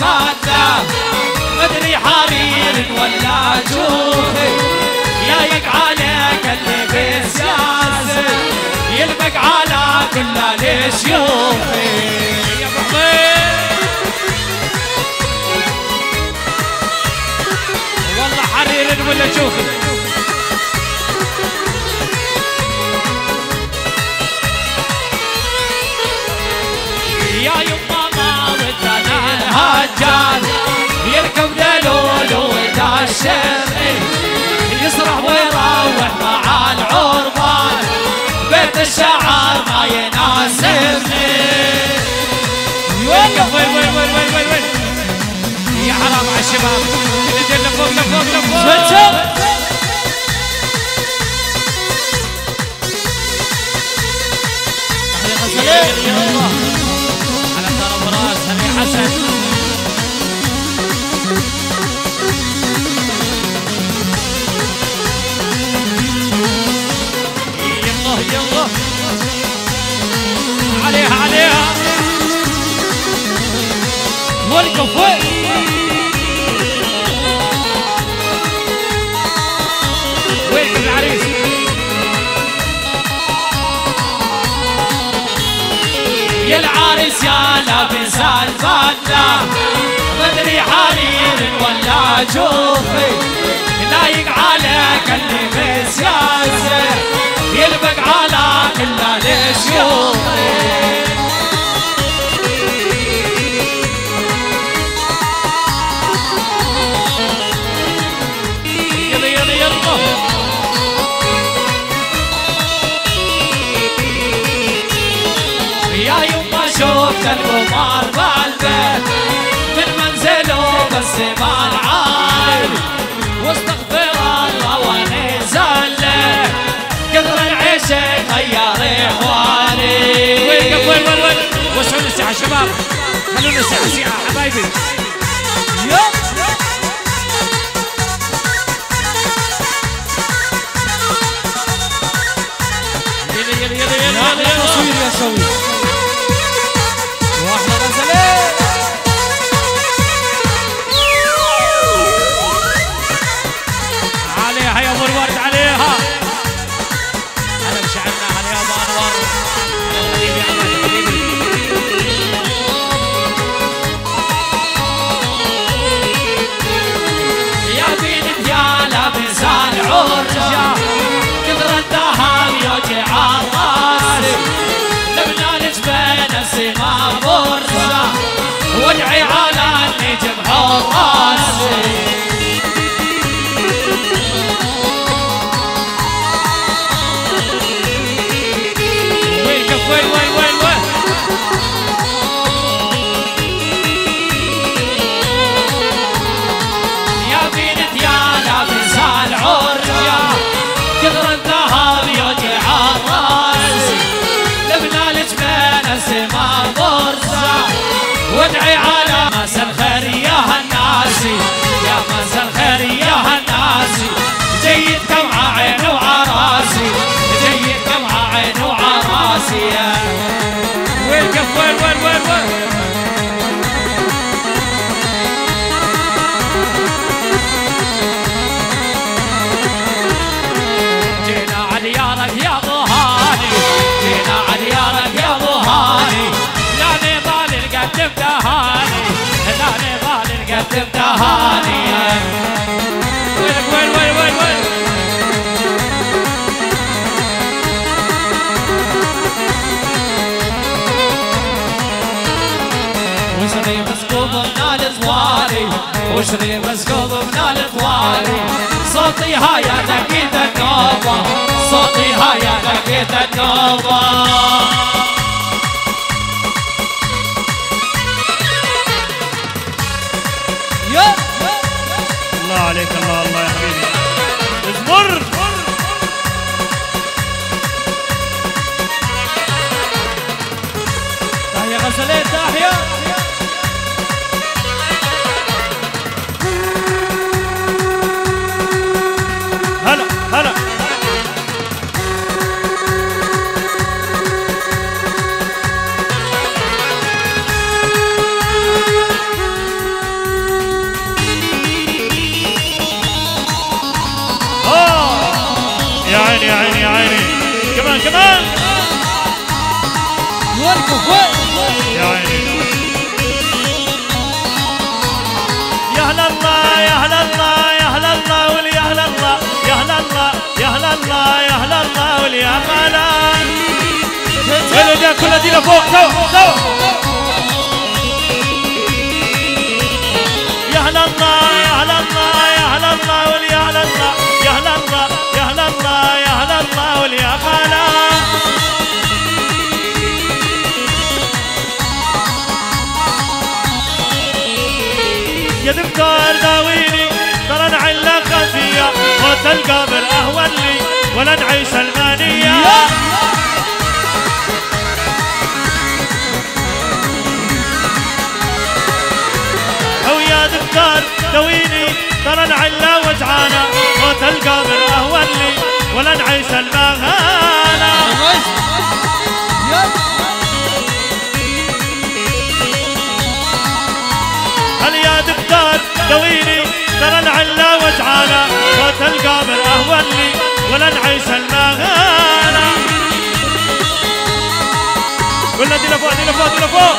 الفتة مدري حرير ولا جوفي يا يقعلك اللي بالسياسة يلبق على كل الشيوخي يا والله حرير ولا جوفي الهجان يركب دلول ويدشر يسرح ويروح مع العربان بيت الشعر ما يناسبني. وين وين وين وين وين وين وين؟ يا حرام على الشباب. اللي لفوق لفوق لفوق على طرف راس هني حسن. والقف وين العريس يا العريس يا لابس الفتة مدري حرير ولا جوفي لايق عليك اللي بسياسة يلبق على كل الشيوخي وسعوا الساعة شباب. خلونا ساعة ساعة حبايبي. يلا. يلا يلا يلا يلا تصوير يا شوي وين وشري مسكوب من الطوالي صوتي هايا دقيت النوبة صوتي هايا دقيت النوبة فوق فوق فوق فوق يا هلا الله يا هلا يا هلا يا هلا يا هلا يا هلا يا دكتور داويني ترى أنا علقت فيا القبر اهون لي ولا نعيش المانيه الأفكار. دويني ترى العله وجعانه موت القبر اهون لي ولا نعيش المغانه هل دكتور دويني ترى العله وجعانه موت القبر اهون لي ولا نعيش المغانه قلنا دي لفوق دي لفوق دي لفوق.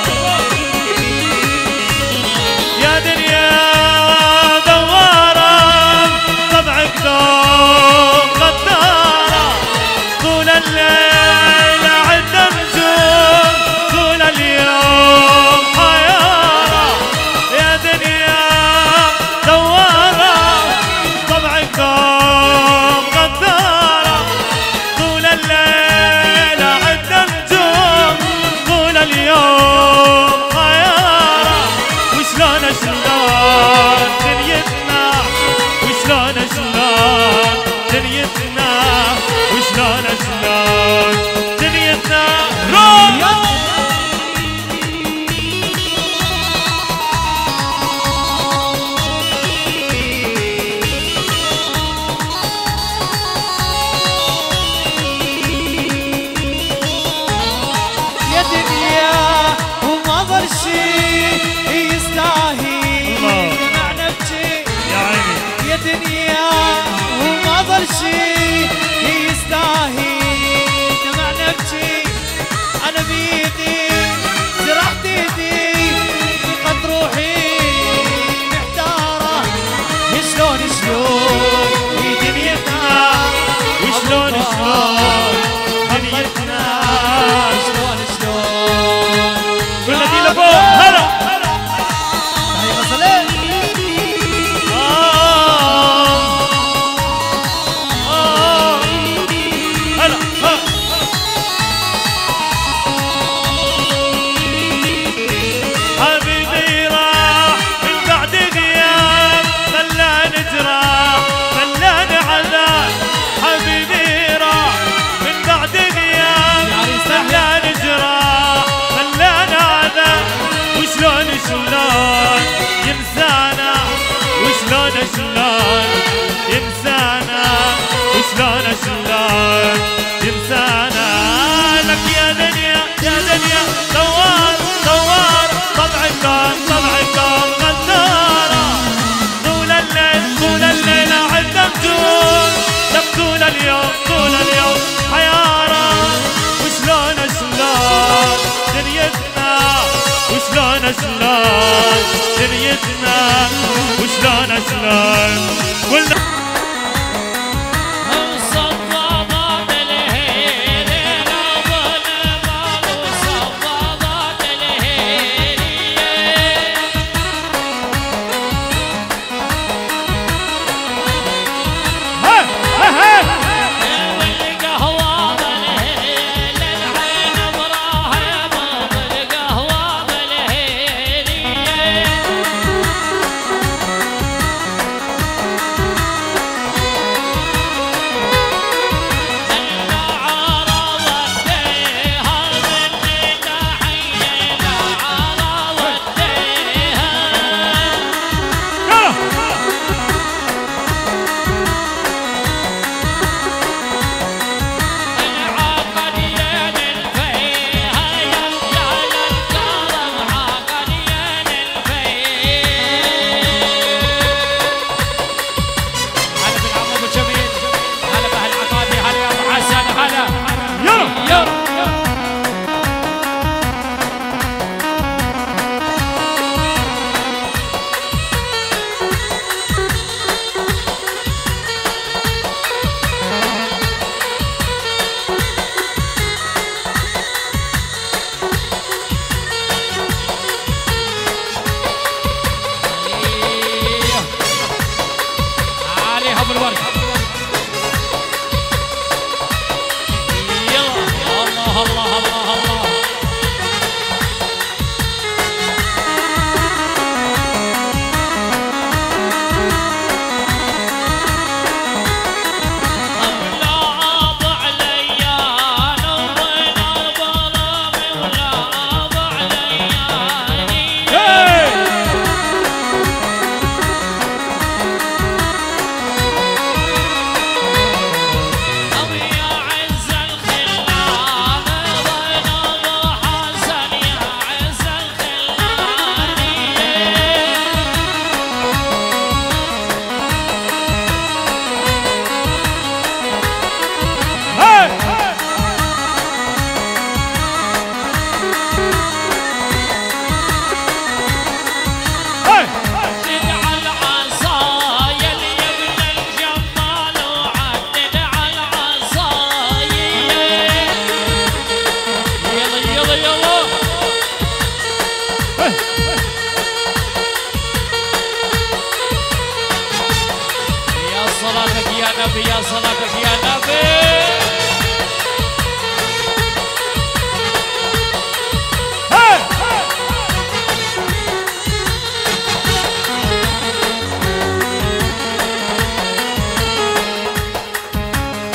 يا صلاتك يا نبي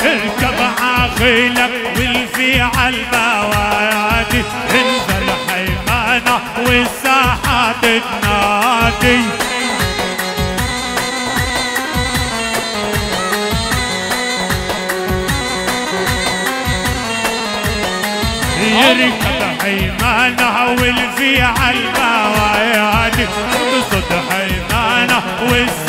اركب غيلك والفي على البوادي انزل حيمانة والساحة تتنادي حيمانة والفي على البوادي تصد حيمانة والس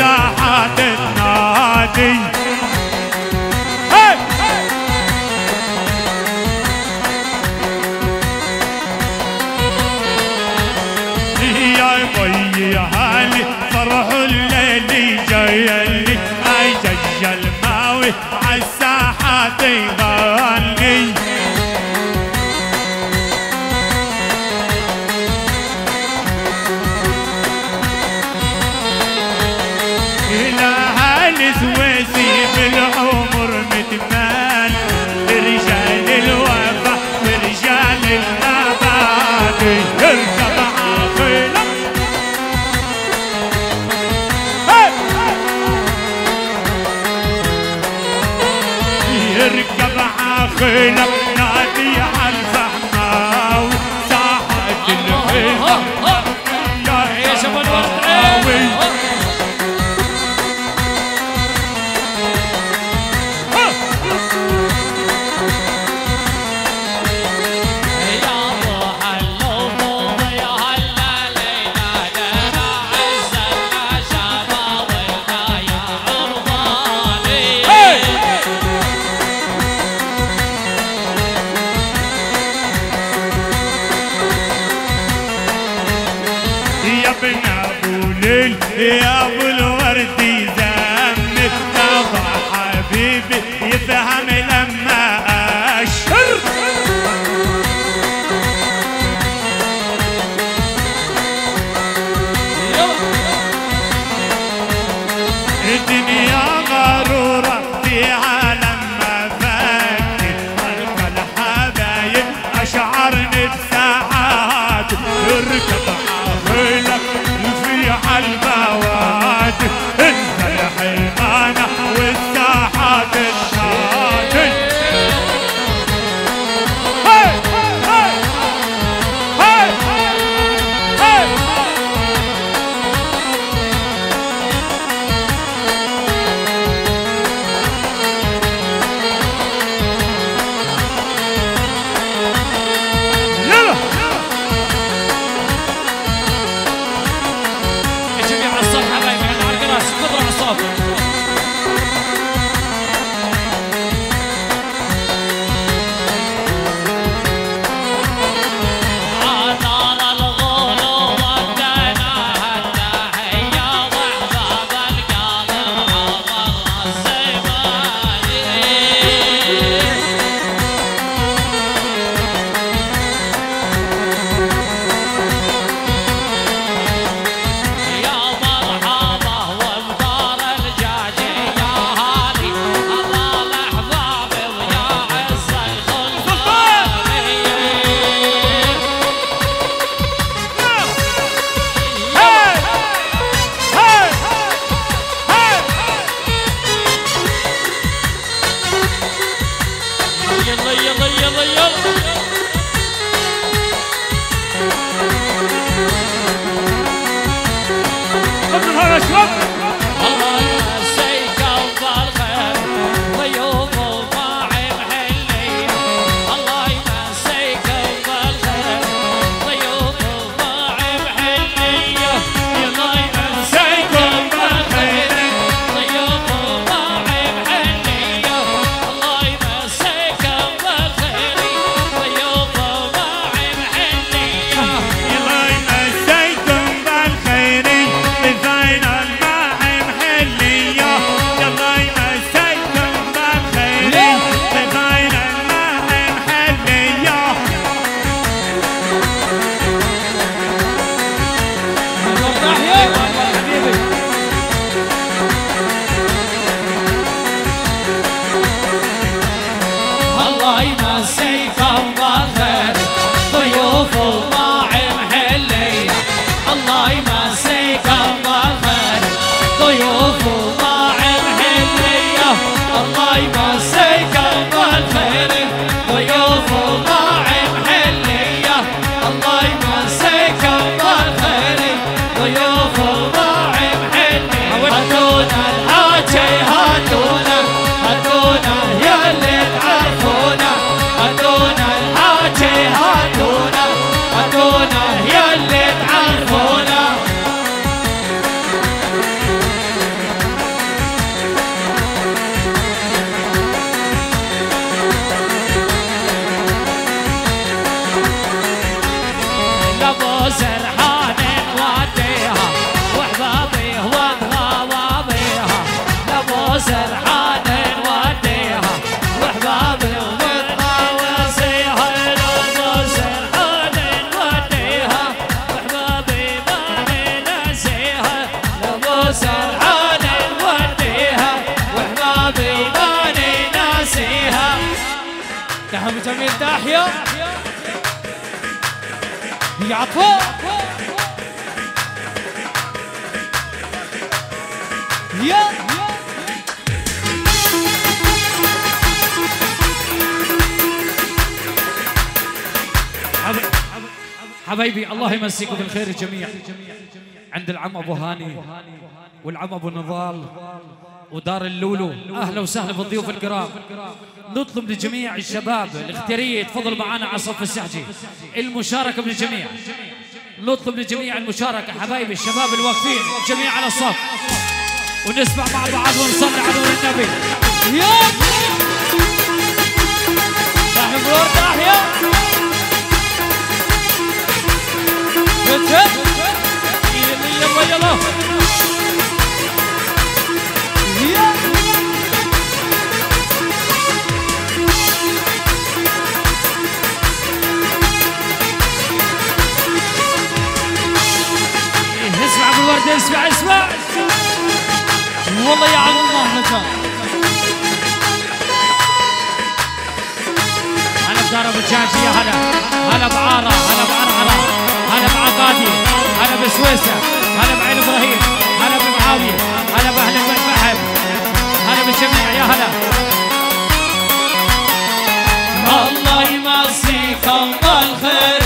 حبايبي الله يمسيكم بالخير الجميع عند العم أبو هاني والعم أبو نضال ودار اللولو أهلا وسهلا بالضيوف الكرام. نطلب لجميع الشباب الاختيارية يتفضلوا معنا على صف السحجي. المشاركة من الجميع. نطلب لجميع المشاركة حبايبي الشباب الواقفين جميع على الصف. ونسمع مع بعض ونصلي على النبي. يا صاحب الورد تحيا فتت يلا يلا يلا اسمع بالورد اسمع اسمع والله يا عم الله نجاح هلا بدار ابو الجاجي يا هلا هلا بعارة هلا بعرعرة بعقادي هلا بسويسة هلا بعين إبراهيم. هلا بمعاوية. هلا بأهل بحر هلا بالجميع يا هلا. الله يمسيكم بالخير.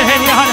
الله ابو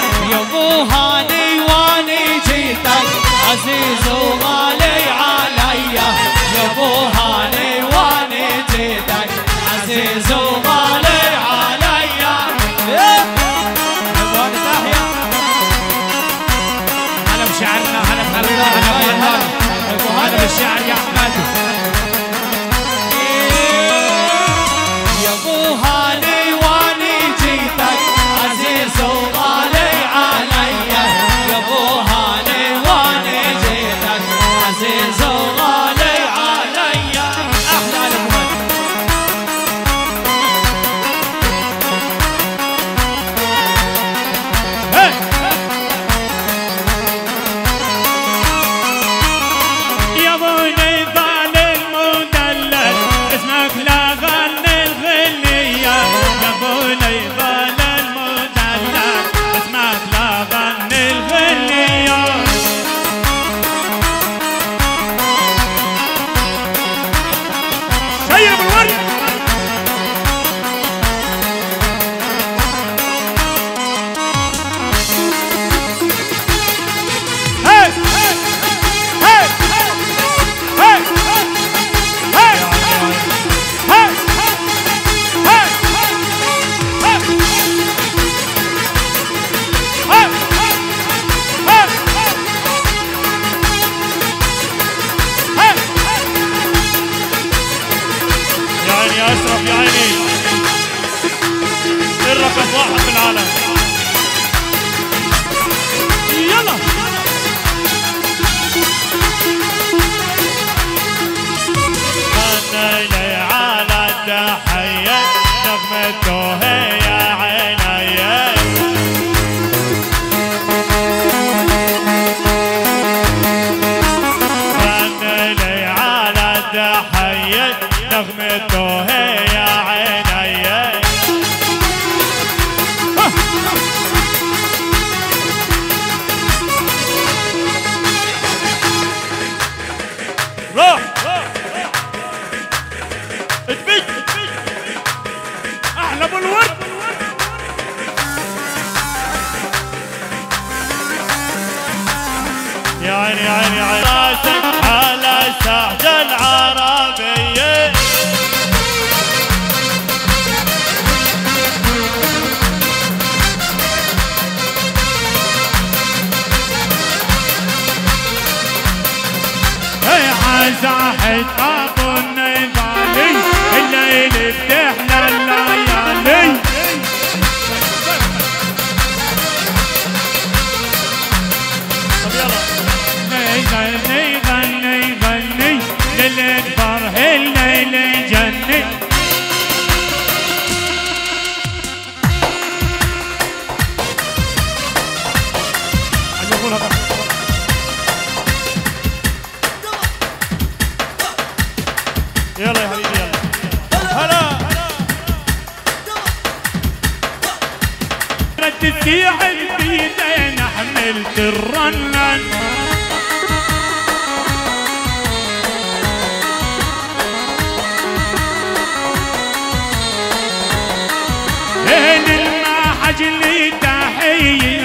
الرقم واحد في العالم. yeah.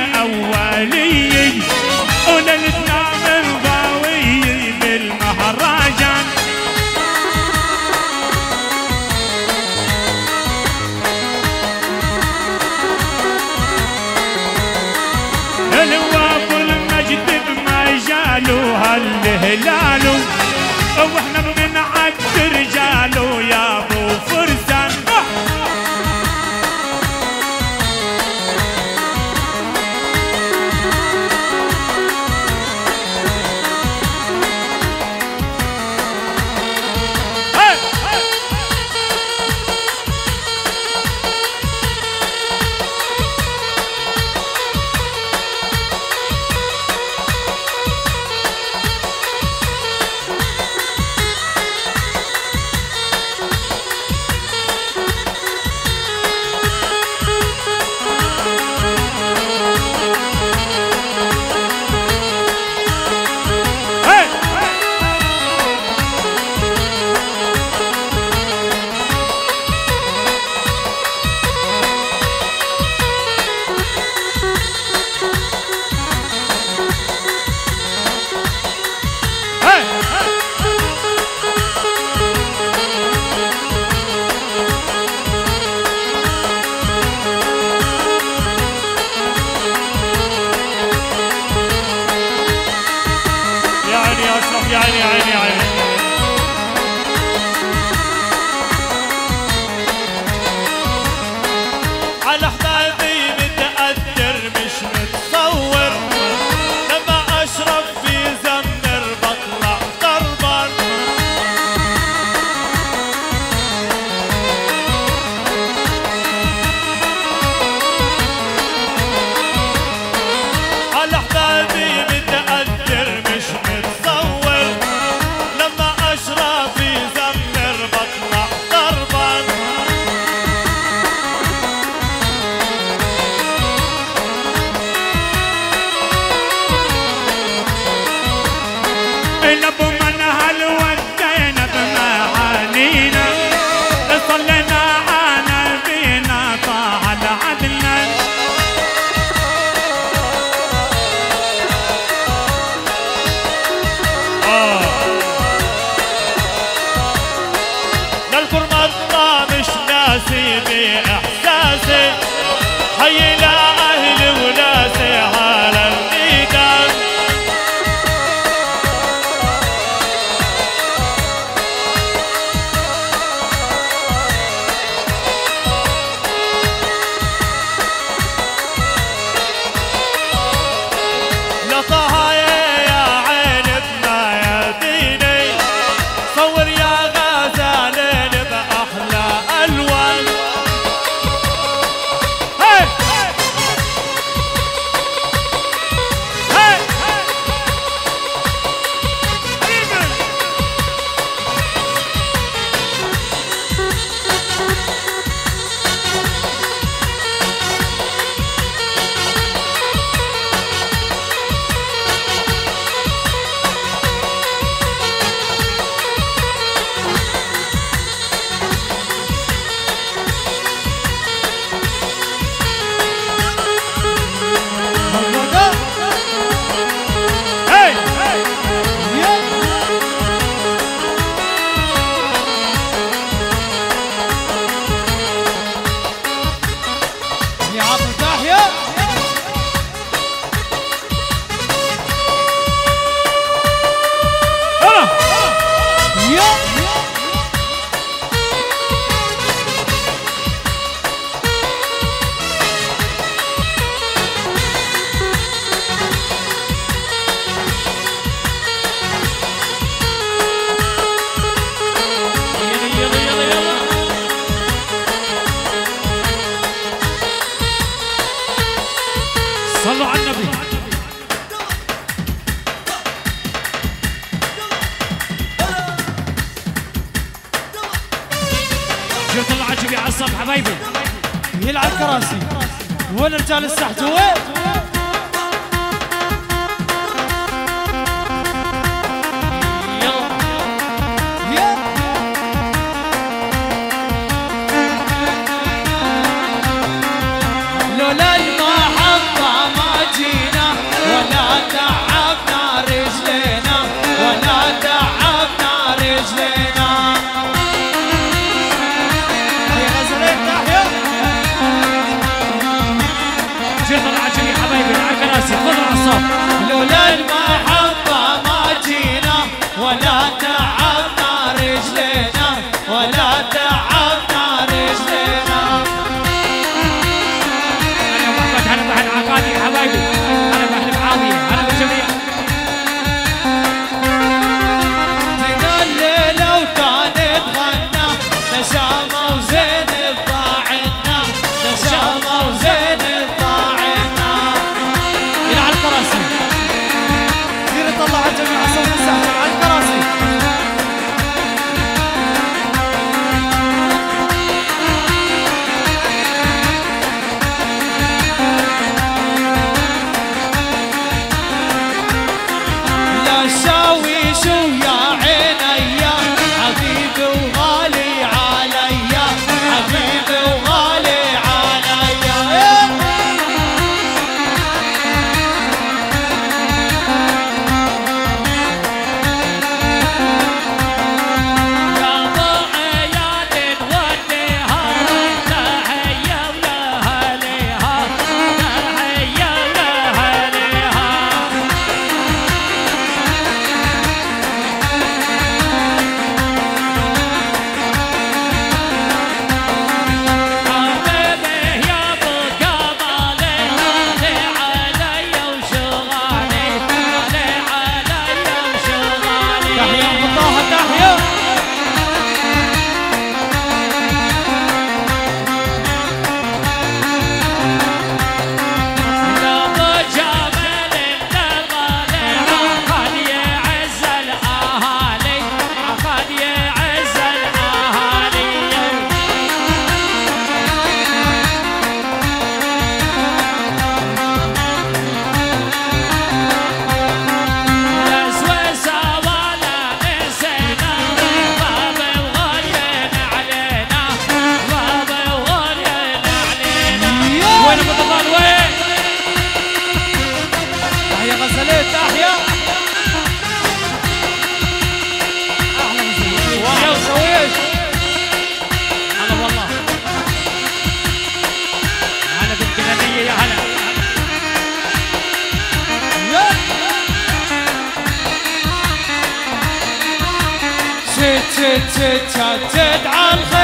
شد شد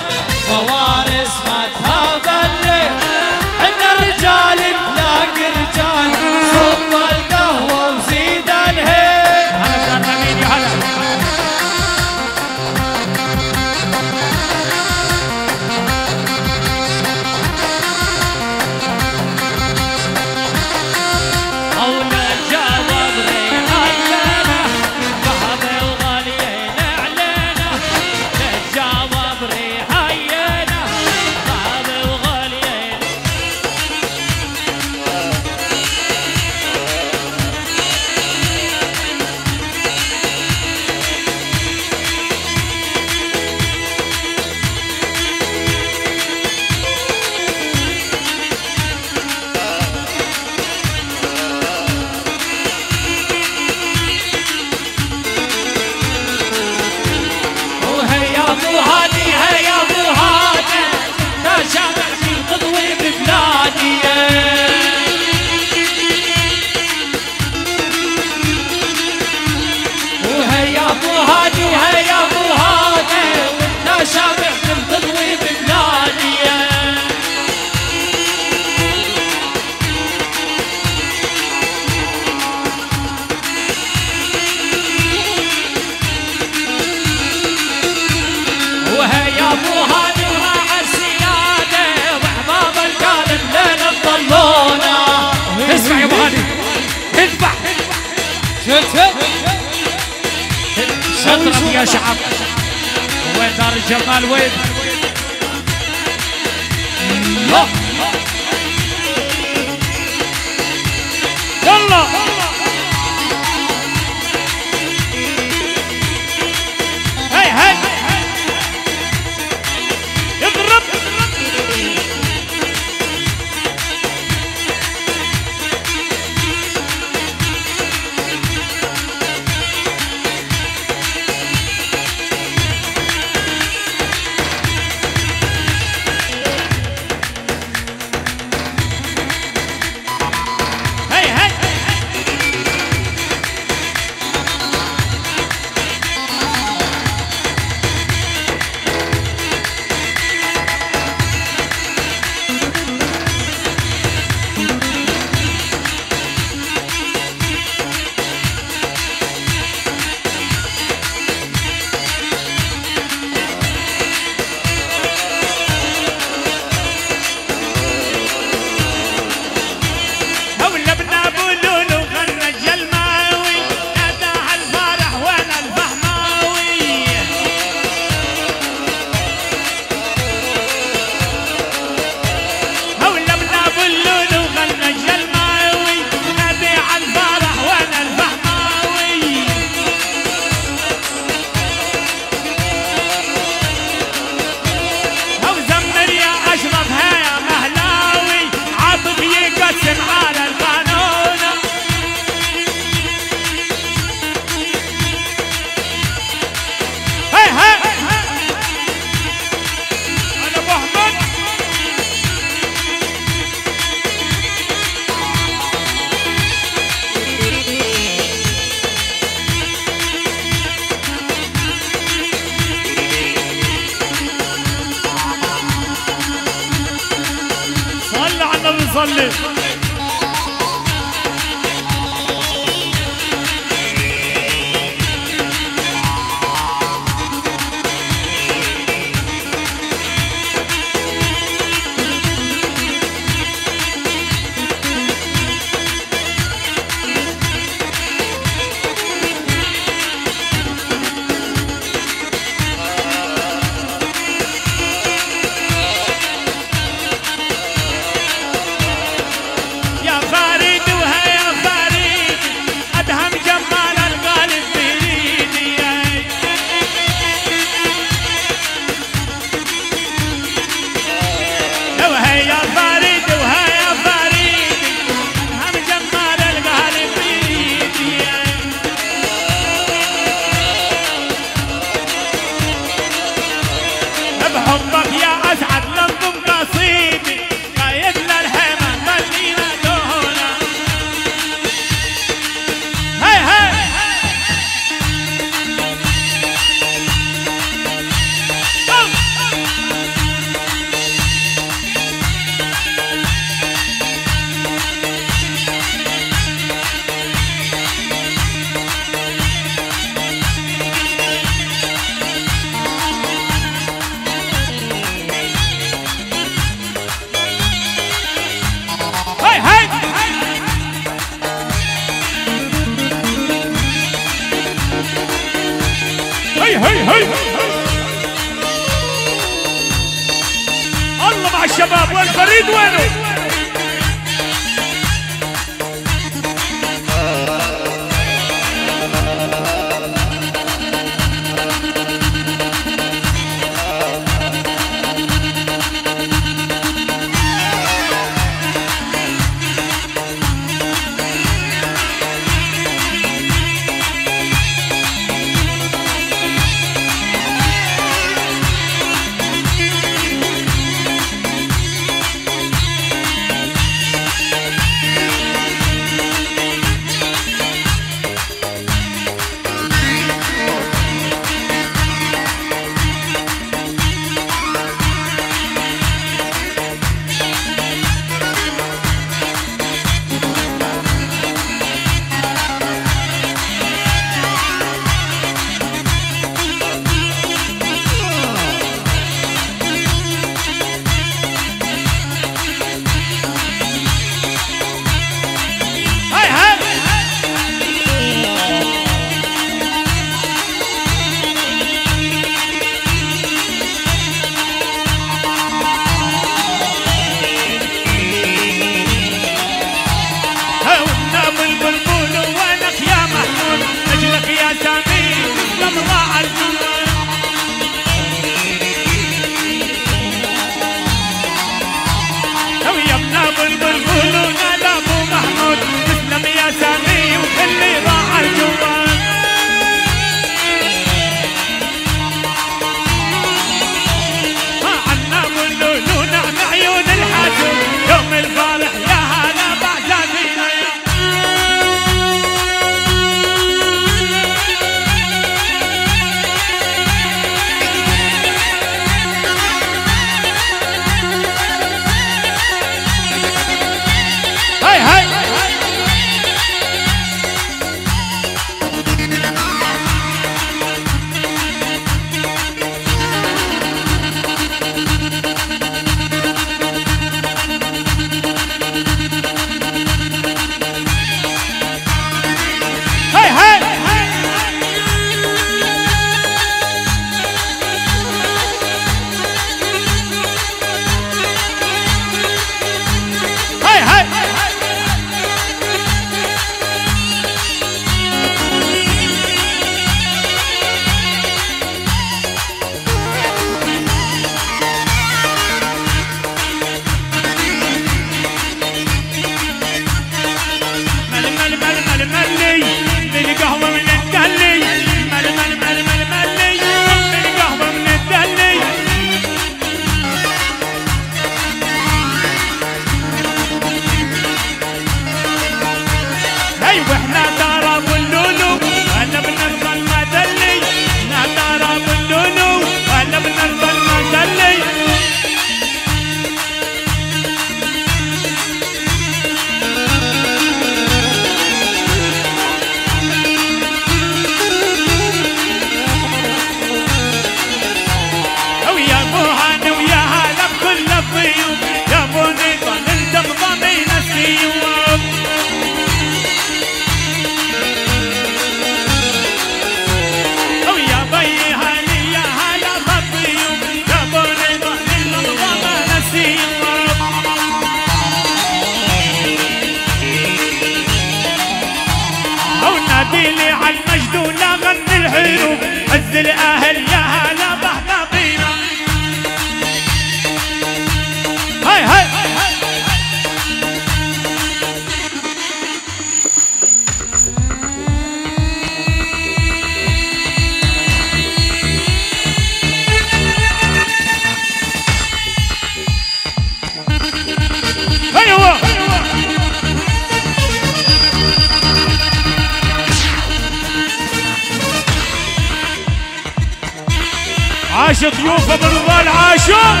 عاش ضيوف ابو رضوان عاشوا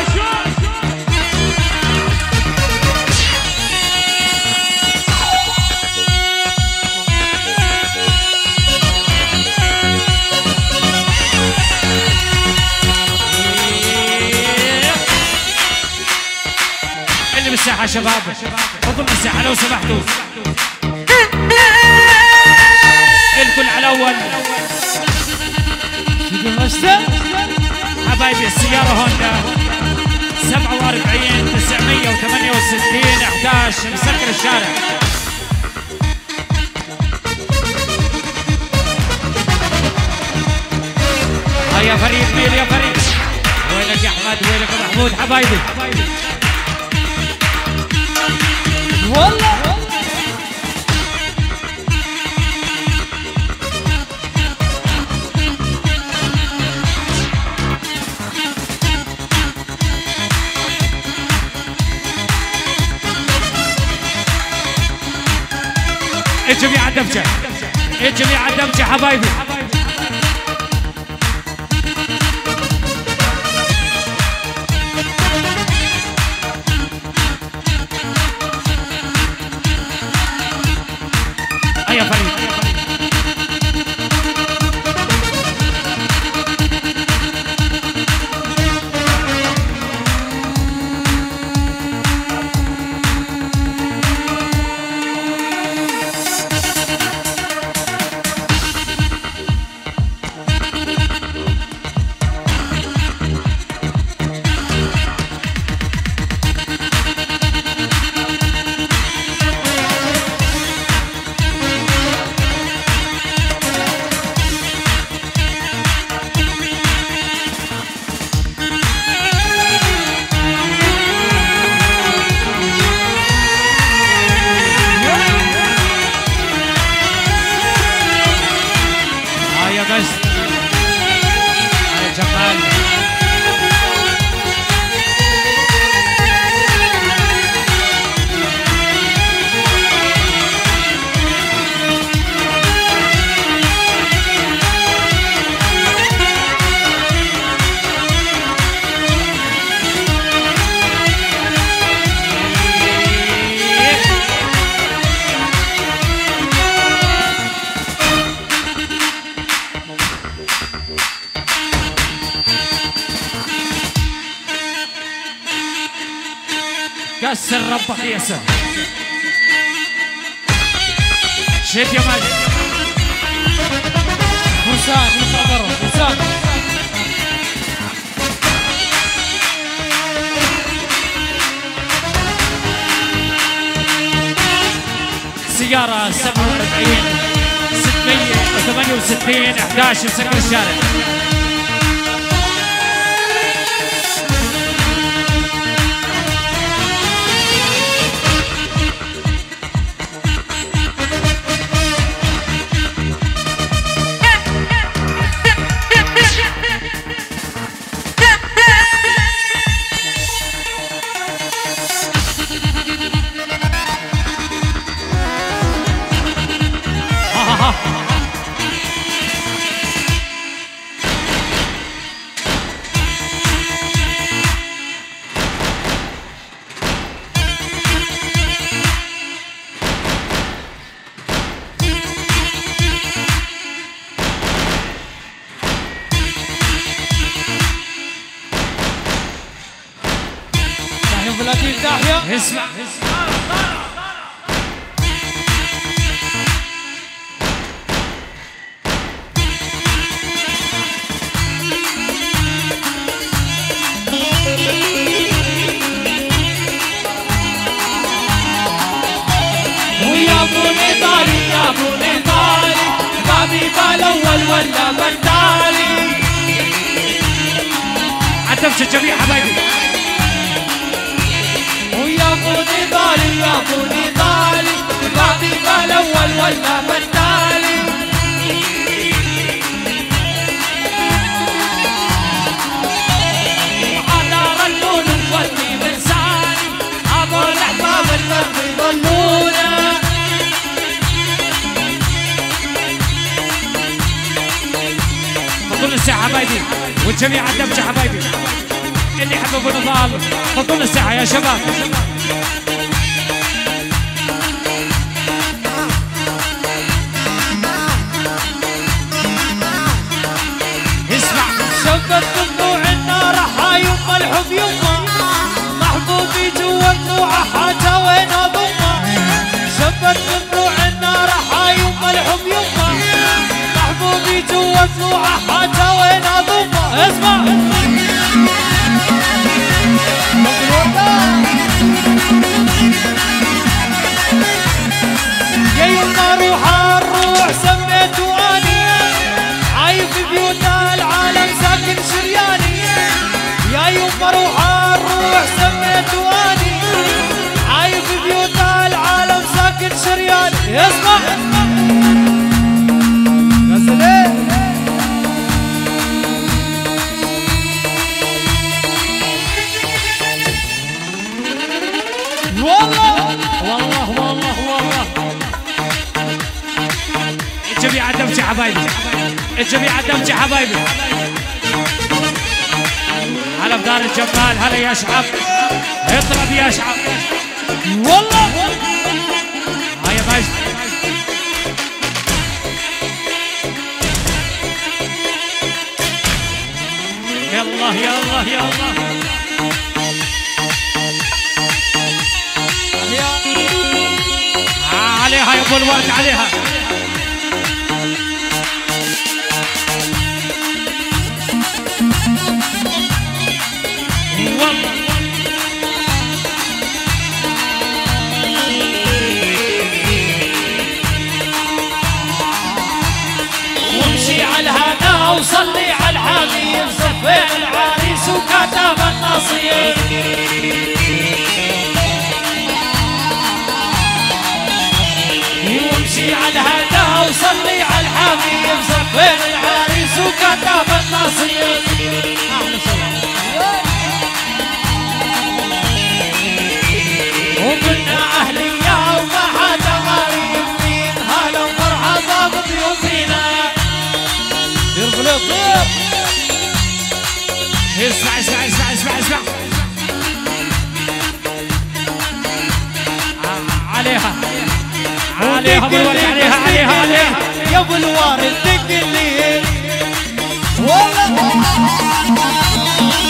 اللي مساحه شباب خذوا بالساحة لو سمحتوا. الكل على أول. شو حبايبي السيارة هوندا. 47 968 11 مسكر الشارع. هيا فريق ميل يا فريق. وينك يا أحمد؟ وينك يا محمود؟ حبايبي. والله يا جميع الدبشه يا إيه جميع الدبشه حبايبي. yourself. يما روح الروح سميته اني عايف بيوت العالم ساكن شرياني اسمع يا سلام والله والله والله والله الجميع دمج يا حبايبي الجميع دمج يا حبايبي. هلا بدار الجمال هلا يا شعب. اضرب يا شعب. والله. هيا مجد يلا يلا يلا. عليها يا أبو الورد عليها. وصلي على الحبيب صفين العريس وكتب النصيب وامشي على الهنا وصلي على الحبيب صفين العريس وكتب النصيب. وقلنا أهلية وما حدا غريب الطيب اسمع اسمع اسمع اسمع عليها عليها عليها عليها يا ابو الوارد دق لي والله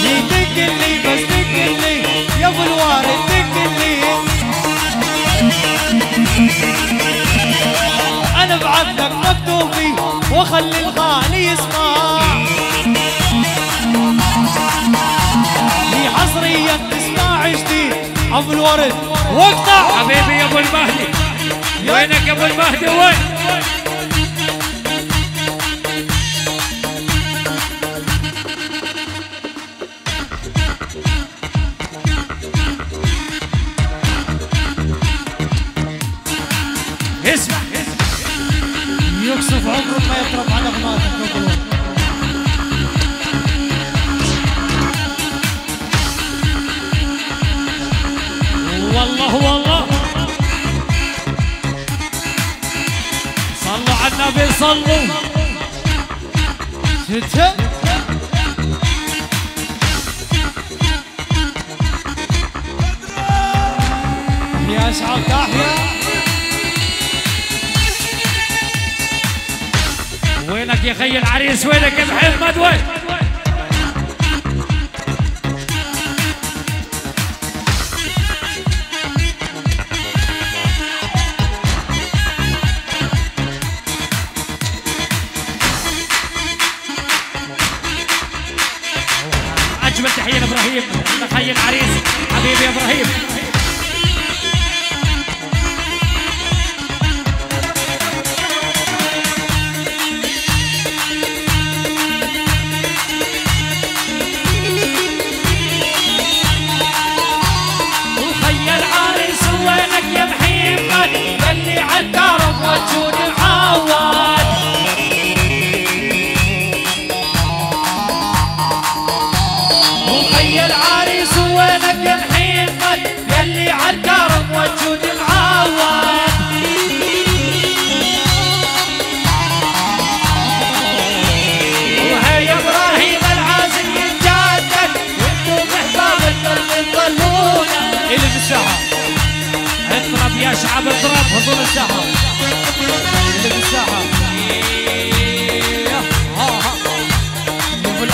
دق لي بس دق لي يا ابو الوارد دق لي أنا ابعث لك مكتوبي واخلي الغالي يسمع. ابو الورد واقطع حبيبي يا أبو المهدي. وينك يا أبو المهدي؟ وين؟ وينك يا خي العريس؟ وينك يا محمد؟ وين؟ يا شعب اضرب حضور الساحة. اللي بالساحه ها ها. ابو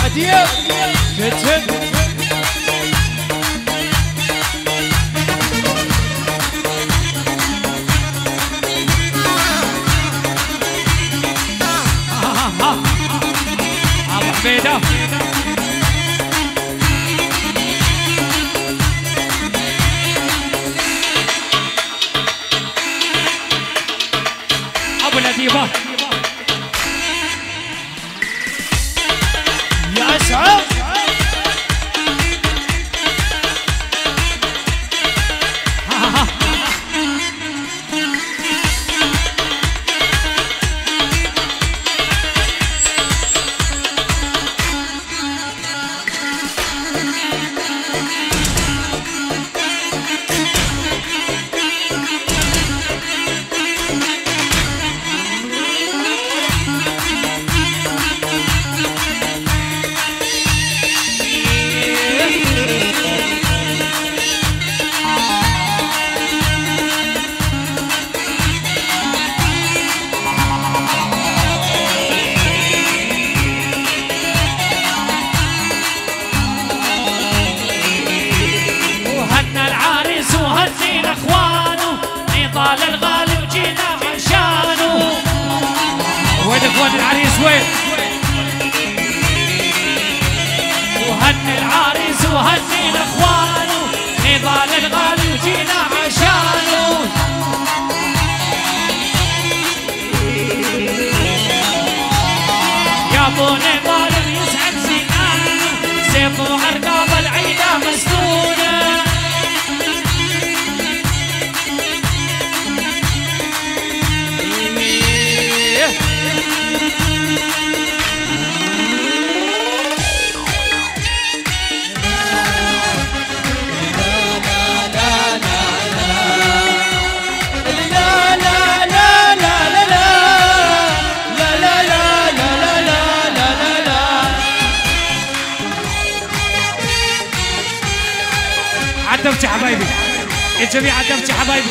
الجميع على الدمجه حبايبي.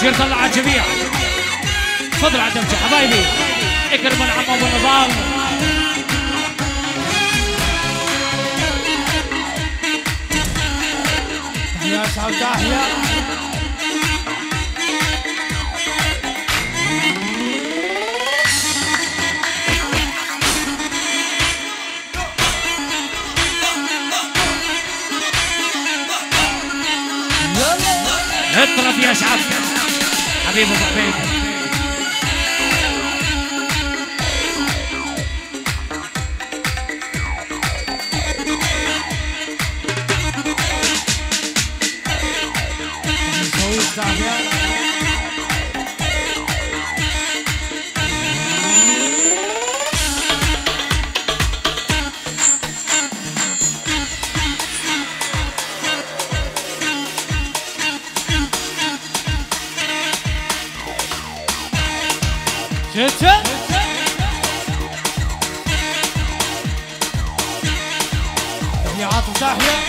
جير طلع على الجميع. تفضل على الدمجه حبايبي. إكرم العم أبو النظام. تحيا شعب تحيا fechado. Amigo, vem. Tahrir.